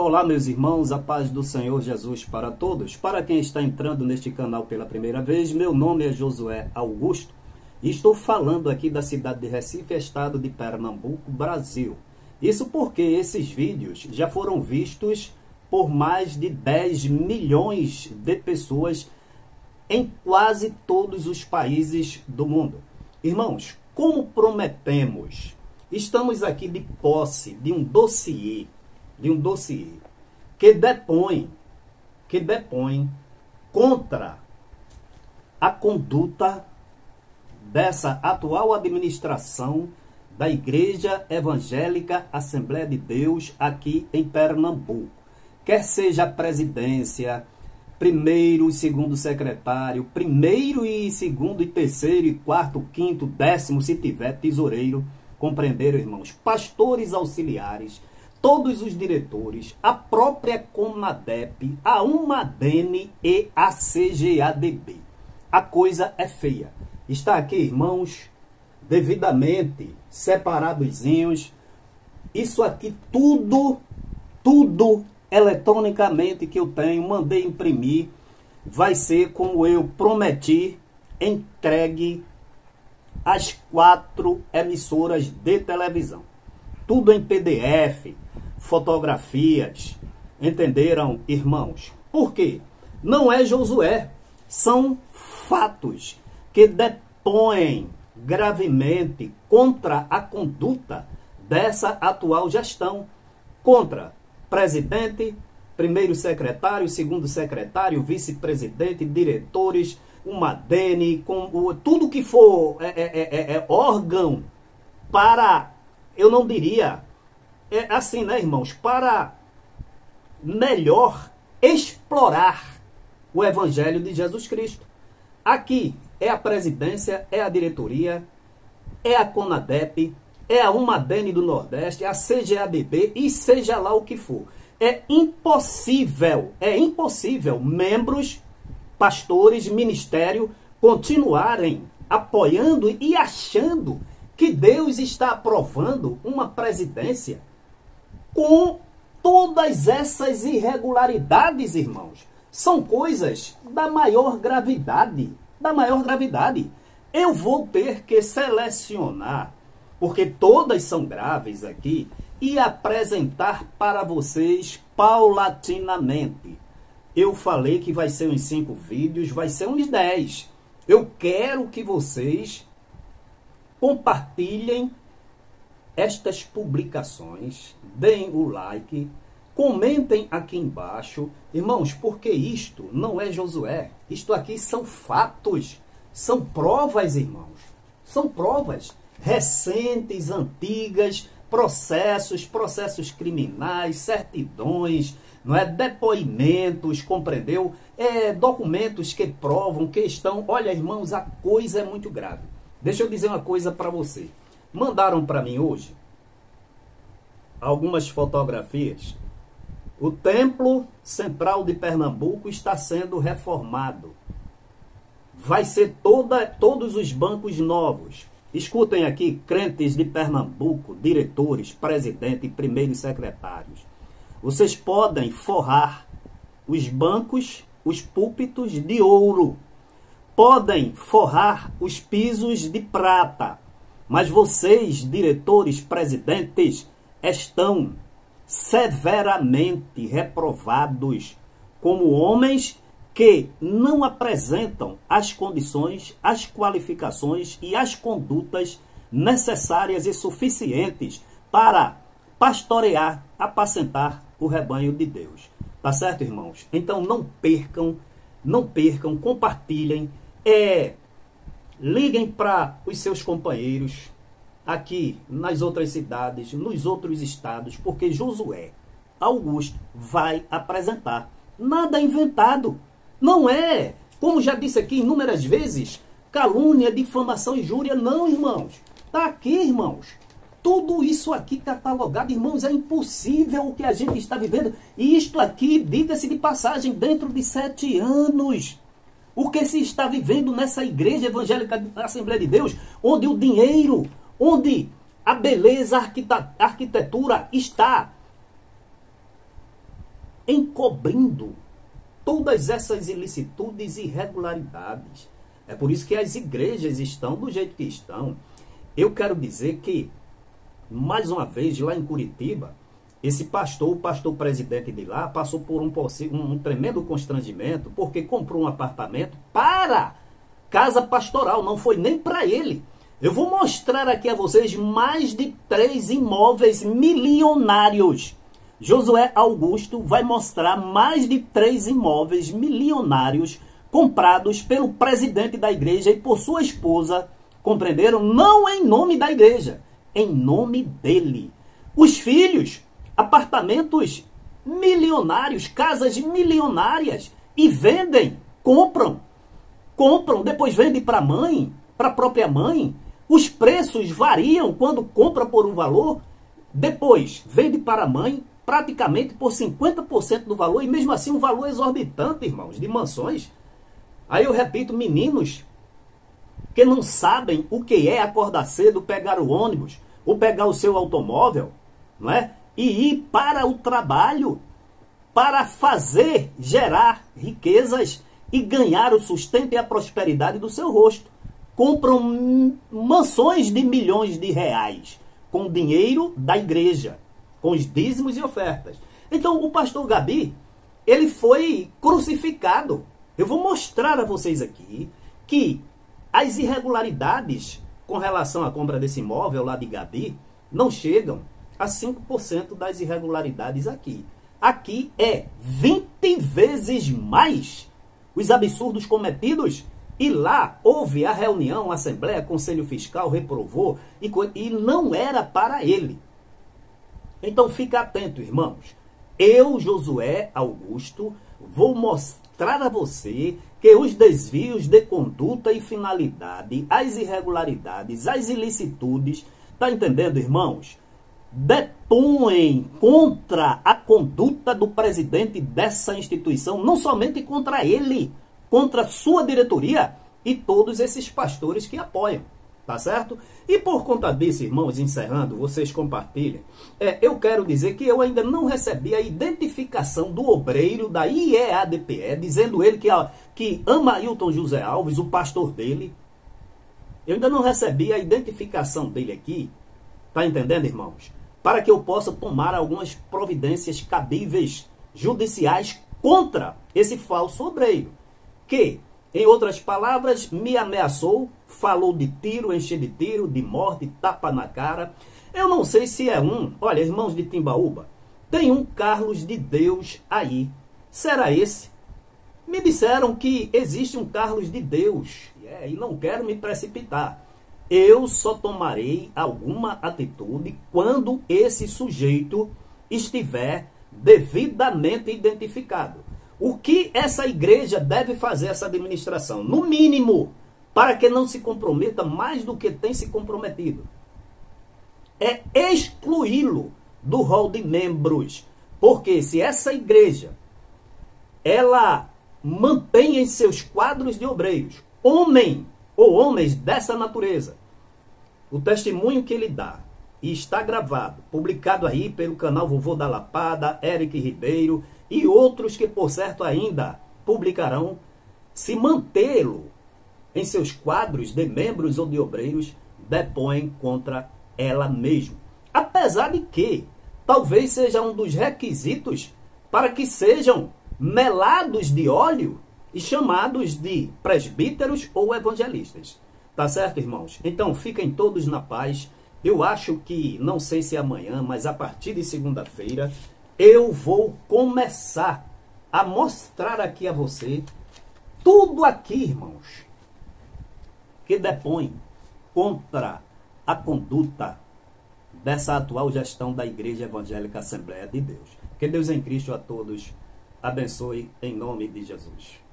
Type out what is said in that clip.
Olá, meus irmãos, a paz do Senhor Jesus para todos. Para quem está entrando neste canal pela primeira vez, meu nome é Josué Augusto e estou falando aqui da cidade de Recife, estado de Pernambuco, Brasil. Isso porque esses vídeos já foram vistos por mais de 10 milhões de pessoas em quase todos os países do mundo. Irmãos, como prometemos, estamos aqui de posse de um dossiê de um dossiê que depõe, que depõe contra a conduta dessa atual administração da Igreja Evangélica Assembleia de Deus aqui em Pernambuco. Quer seja a presidência, primeiro e segundo secretário, primeiro e segundo e terceiro e quarto, quinto, décimo, se tiver tesoureiro, compreenderam, irmãos? Pastores auxiliares, todos os diretores, a própria Conadep, a Umadene e a CGADB. A coisa é feia. Está aqui, irmãos, devidamente separados. Isso aqui tudo, tudo eletronicamente que eu tenho, mandei imprimir, vai ser como eu prometi, entregue às quatro emissoras de televisão. Tudo em PDF, fotografias. Entenderam, irmãos? Por quê? Não é Josué, são fatos que depõem gravemente contra a conduta dessa atual gestão, contra presidente, primeiro secretário, segundo secretário, vice-presidente, diretores, uma DENE, com o, tudo que for é, é, é, é órgão para, eu não diria é assim, né, irmãos? Para melhor explorar o Evangelho de Jesus Cristo. Aqui é a presidência, é a diretoria, é a CONADEP, é a Umadene do Nordeste, é a CGADB e seja lá o que for. É impossível, é impossível membros, pastores, ministério continuarem apoiando e achando que Deus está aprovando uma presidência com todas essas irregularidades, irmãos. São coisas da maior gravidade, da maior gravidade. Eu vou ter que selecionar, porque todas são graves aqui, e apresentar para vocês paulatinamente. Eu falei que vai ser uns cinco vídeos, vai ser uns dez. Eu quero que vocês compartilhem estas publicações, deem o like, comentem aqui embaixo. Irmãos, porque isto não é Josué, isto aqui são fatos, são provas, irmãos. São provas recentes, antigas, processos, processos criminais, certidões, não é depoimentos, compreendeu? É documentos que provam que estão, olha, irmãos, a coisa é muito grave. Deixa eu dizer uma coisa para você. Mandaram para mim hoje algumas fotografias. O Templo Central de Pernambuco está sendo reformado. Vai ser toda, todos os bancos novos. Escutem aqui, crentes de Pernambuco, diretores, presidente e primeiros secretários. Vocês podem forrar os bancos, os púlpitos de ouro. Podem forrar os pisos de prata mas vocês, diretores, presidentes, estão severamente reprovados como homens que não apresentam as condições, as qualificações e as condutas necessárias e suficientes para pastorear, apacentar o rebanho de Deus. Tá certo, irmãos? Então não percam, não percam, compartilhem. É Liguem para os seus companheiros aqui nas outras cidades, nos outros estados, porque Josué Augusto vai apresentar. Nada inventado. Não é, como já disse aqui inúmeras vezes, calúnia, difamação e injúria. Não, irmãos. Está aqui, irmãos. Tudo isso aqui catalogado, irmãos, é impossível o que a gente está vivendo. E isto aqui, diga-se de passagem, dentro de sete anos o que se está vivendo nessa igreja evangélica da Assembleia de Deus, onde o dinheiro, onde a beleza, a arquitetura está encobrindo todas essas ilicitudes e irregularidades. É por isso que as igrejas estão do jeito que estão. Eu quero dizer que, mais uma vez, lá em Curitiba, esse pastor, o pastor presidente de lá, passou por um, um, um tremendo constrangimento porque comprou um apartamento para casa pastoral, não foi nem para ele. Eu vou mostrar aqui a vocês mais de três imóveis milionários. Josué Augusto vai mostrar mais de três imóveis milionários comprados pelo presidente da igreja e por sua esposa. Compreenderam? Não em nome da igreja, em nome dele. Os filhos, apartamentos milionários, casas milionárias e vendem, compram, compram, depois vendem para a mãe, para a própria mãe os preços variam quando compra por um valor, depois vende para a mãe praticamente por 50% do valor, e mesmo assim um valor exorbitante, irmãos, de mansões. Aí eu repito, meninos que não sabem o que é acordar cedo, pegar o ônibus, ou pegar o seu automóvel, não é? E ir para o trabalho para fazer, gerar riquezas e ganhar o sustento e a prosperidade do seu rosto compram mansões de milhões de reais com dinheiro da igreja, com os dízimos e ofertas. Então, o pastor Gabi, ele foi crucificado. Eu vou mostrar a vocês aqui que as irregularidades com relação à compra desse imóvel lá de Gabi não chegam a 5% das irregularidades aqui. Aqui é 20 vezes mais os absurdos cometidos e lá houve a reunião, a Assembleia, Conselho Fiscal reprovou e, e não era para ele. Então fica atento, irmãos. Eu, Josué Augusto, vou mostrar a você que os desvios de conduta e finalidade, as irregularidades, as ilicitudes, tá entendendo, irmãos? Depõem contra a conduta do presidente dessa instituição, não somente contra ele, contra sua diretoria e todos esses pastores que apoiam. Tá certo? E por conta disso, irmãos, encerrando, vocês compartilhem. É, eu quero dizer que eu ainda não recebi a identificação do obreiro da IEADPE, dizendo ele que, que ama Ailton José Alves, o pastor dele. Eu ainda não recebi a identificação dele aqui. Tá entendendo, irmãos? Para que eu possa tomar algumas providências cabíveis judiciais contra esse falso obreiro que, em outras palavras, me ameaçou, falou de tiro, encher de tiro, de morte, tapa na cara. Eu não sei se é um, olha, irmãos de Timbaúba, tem um Carlos de Deus aí. Será esse? Me disseram que existe um Carlos de Deus é, e não quero me precipitar. Eu só tomarei alguma atitude quando esse sujeito estiver devidamente identificado. O que essa igreja deve fazer, essa administração? No mínimo, para que não se comprometa mais do que tem se comprometido. É excluí-lo do rol de membros. Porque se essa igreja ela mantém em seus quadros de obreiros homem ou homens dessa natureza, o testemunho que ele dá e está gravado, publicado aí pelo canal Vovô da Lapada, Eric Ribeiro, e outros que, por certo, ainda publicarão, se mantê-lo em seus quadros de membros ou de obreiros, depõem contra ela mesma. Apesar de que talvez seja um dos requisitos para que sejam melados de óleo e chamados de presbíteros ou evangelistas. Tá certo, irmãos? Então fiquem todos na paz. Eu acho que, não sei se é amanhã, mas a partir de segunda-feira, eu vou começar a mostrar aqui a você tudo aqui, irmãos, que depõe contra a conduta dessa atual gestão da Igreja Evangélica Assembleia de Deus. Que Deus em Cristo a todos abençoe em nome de Jesus.